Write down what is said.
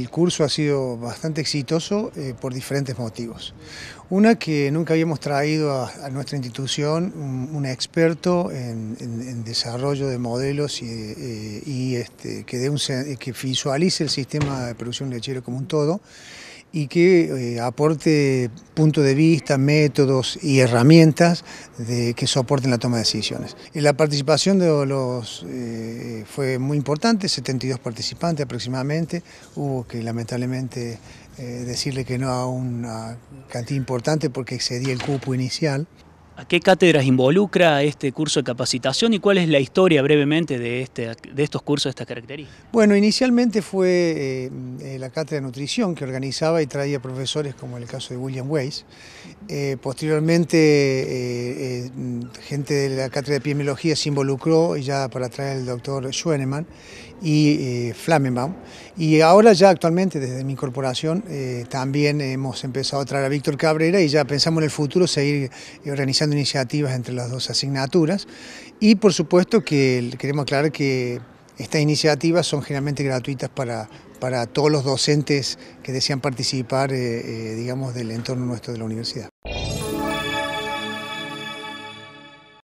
El curso ha sido bastante exitoso eh, por diferentes motivos. Una, que nunca habíamos traído a, nuestra institución un, experto en, desarrollo de modelos y, eh, este, que, que visualice el sistema de producción lechera como un todo y que eh, aporte puntos de vista, métodos y herramientas de, que soporten la toma de decisiones. Y la participación de los eh, fue muy importante, 72 participantes aproximadamente, hubo que lamentablemente eh, decirle que no a una cantidad importante porque excedía el cupo inicial. ¿A qué cátedras involucra este curso de capacitación y cuál es la historia brevemente de, este, de estos cursos de estas características? Bueno, inicialmente fue eh, eh, la cátedra de nutrición que organizaba y traía profesores como el caso de William Weiss. Eh, posteriormente, gente de la cátedra de epidemiología se involucró ya para traer al doctor Schwenemann y Flammenbaum. Y ahora ya actualmente, desde mi incorporación, también hemos empezado a traer a Víctor Cabrera y ya pensamos en el futuro seguir organizando iniciativas entre las dos asignaturas y por supuesto que queremos aclarar que estas iniciativas son generalmente gratuitas para, para todos los docentes que desean participar, eh, eh, digamos, del entorno nuestro de la universidad.